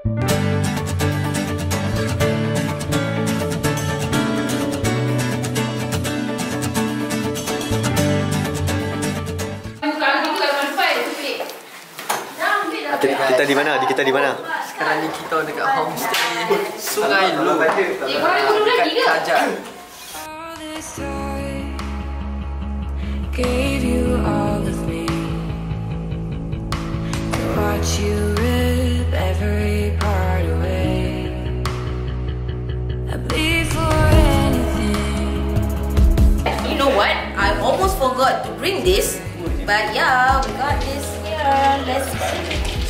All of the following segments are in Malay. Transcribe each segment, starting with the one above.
Kita di mana? Di kita di mana? Sekarang ni kita dekat homestay Sungai Lu. Eh, ke? Kajak. gave you all of me to watch you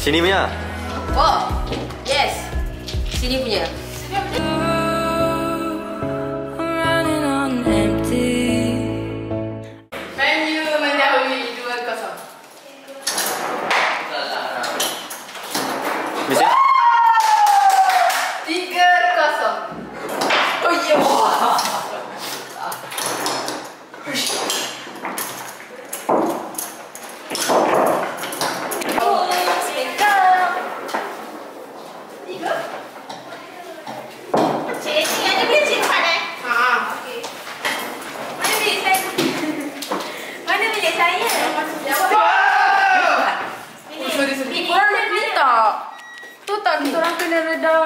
Sini punya. Oh, yes. Sini punya. I'm running on empty Menu mendahului 2-0. Bisa? 3-0. Oh, ya. Oh, speak up. Tiga. Cik, cik ada bila cik cepat eh? Haa, okey. Mana bilik saya? Mana bilik saya? Jawab. Ini. Orang nak minta. Tu tak reda.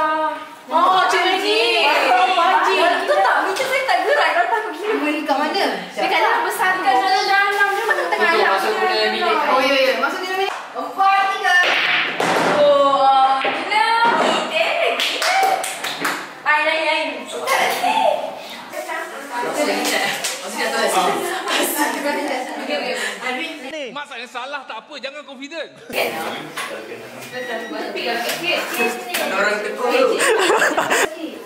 Oh, Cik Haji. Haji. Tu tak, macam saya tak gerak. Orang takut gila. Beri kat mana? Dekat dalam besar tu. Kat dalam dalam dia macam tengah ayam. masuk guna bilik. Oh, ya, ya. Masuk dalam bilik. Empat, tiga. Oh, gila. Gila, gila. Air, air, air. Tak ada. Mak saya salah tak apa, jangan confident. Ada orang tekuk lu.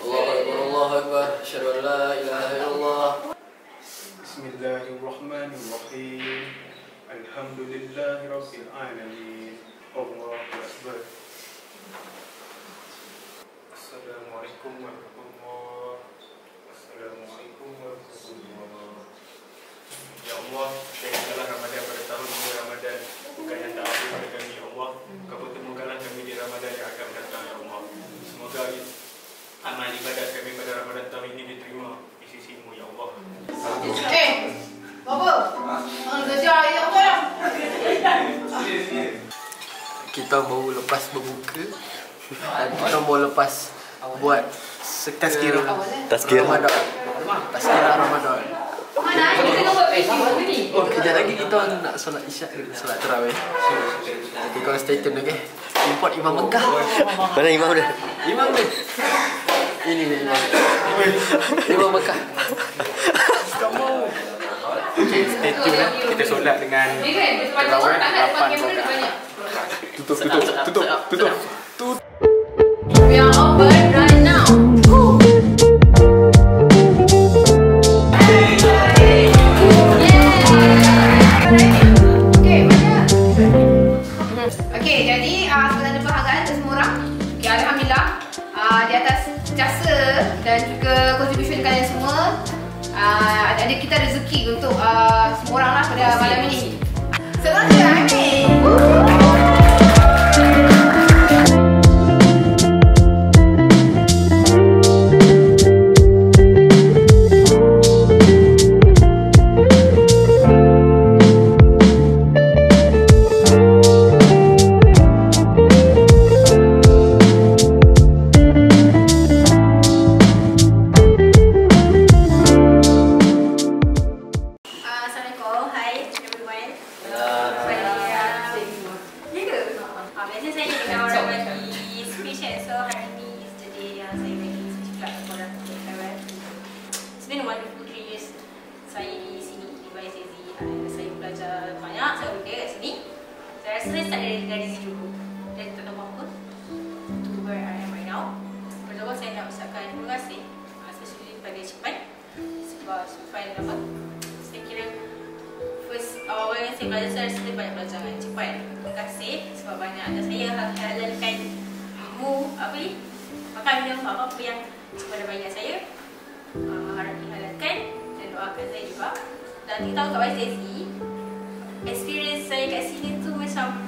Allahu Akbar, Allahu Akbar. Asyhadu an la ilaha illallah. Bismillahirrahmanirrahim. Alhamdulillahirabbil alamin. Allahu akbar. Pada Ramadan tahun ini diterima di sisimu ya Allah. Eh, apa? Orang kerja ayat apa lah? Kita baru lepas berbuka dan kita mau lepas buat seka Tazkirah. Tazkirah. Ramadan. Tazkirah Ramadan. Mana? Kita tengok buat video ni. Oh, kejap lagi kita nak solat isyak ke solat tarawih. Nanti korang stay tune okay? Import Imam Mekah. Mana imam dia? Imam ni. Ini ni Imam. Imam Mekah. Okay, stay tune eh. Kita solat dengan kan, tak dia rakaat. banyak. tutup tutup tutup tutup. We are open right now. Okey, jadi uh, sebenarnya penghargaan untuk semua orang. Di atas jasa dan juga contribution kalian semua uh, ada kita rezeki untuk uh, semua orang lah pada malam ini. Selamat. Uh, Uh, biasa saya dengan orang bagi speech kan. So hari ni is the day yang saya bagi speech pula kepada orang. It's been a wonderful three years saya di sini di. Uh, saya belajar banyak, saya belajar kat sini. Saya rasa saya start dari, dari zero. Dan tak tahu apa to where I am right now. Pertama saya nak ucapkan terima kasih uh, especially pada Cipan sebab Cipan kira first awal yang saya belajar saya rasa banyak belajar dengan cepat. Terima kasih sebab banyak. Dan saya halalkan ilmu apa ni makan minum apa-apa yang kepada banyak saya uh, harap dihalalkan dan doakan saya juga. Dan kita tahu kat YCC experience saya kat sini tu macam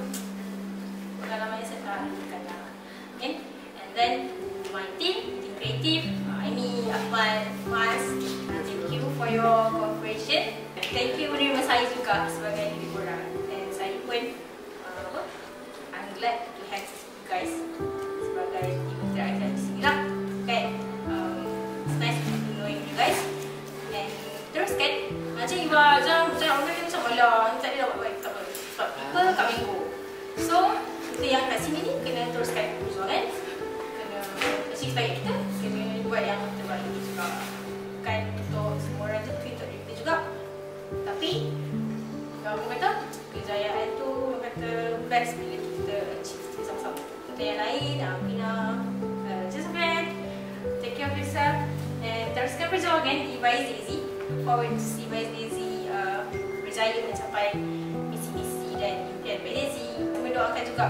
glad to have you guys sebagai team interaction di sini lah. Okay. Um, it's nice to knowing you guys. And teruskan. Macam Iba, macam macam orang macam malah tak ada dapat baik tak apa. Sebab kita kat minggu. So, kita yang kat sini ni kena teruskan perjuangan. Kena achieve target kita. Kena buat yang terbaik juga. Bukan untuk semua orang je, untuk diri kita juga. Tapi, kalau kata, kejayaan tu kata best bila kita achieve sama-sama. Untuk yang lain, Amina, uh, just friend, take care of yourself and teruskan perjuangan di Bais Daisy. Forward to see Bais Daisy uh, berjaya mencapai misi-misi dan impian Bais Daisy. Mendoakan juga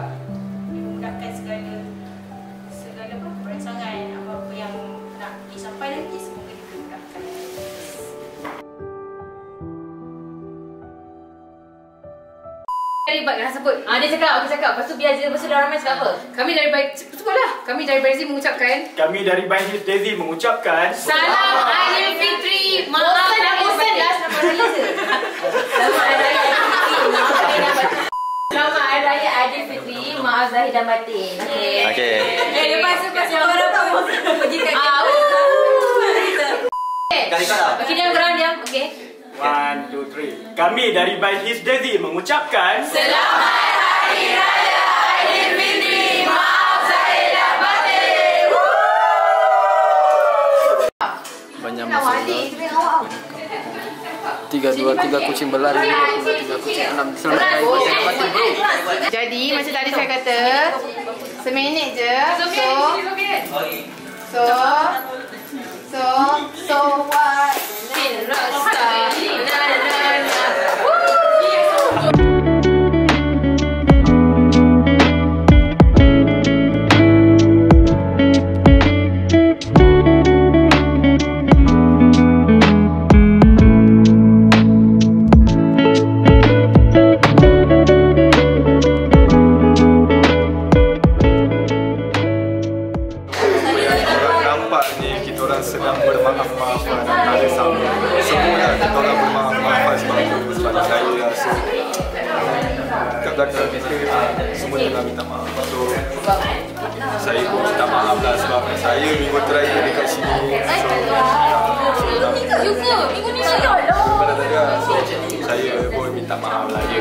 Dari baik nak sebut. Ah dia cakap, aku cakap. Lepas tu biar je lepas tu dah ramai cakap apa? Kami dari baik sebutlah. Kami dari Brazil mengucapkan Kami dari Baik Daisy mengucapkan Salam Aidilfitri. Maaf bosan dah bosan dah je. Selamat Hari Raya Aidilfitri. Maaf Zahir dan Batin. Selamat Hari Raya Aidilfitri. Maaf Zahir dan Batin. Okey. Okey. Eh lepas tu pasal orang pun pergi kat Ah, Kali kau dah. Okey diam korang diam. Okey. One, two, three. Kami dari Baik His Daisy mengucapkan Selamat Hari Raya Aidilfitri. Maaf Zahir dan Batin. Banyak masalah. Tiga dua tiga kucing berlari tiga kucing enam. Selamat hari raya. Jadi macam tadi saya kata Seminit je. So So So So what? Rasa semua tengah minta maaf. So saya pun minta maaf lah sebab saya minggu terakhir dekat sini. So, Minggu ni saya lah. So, saya pun minta maaf lah ya.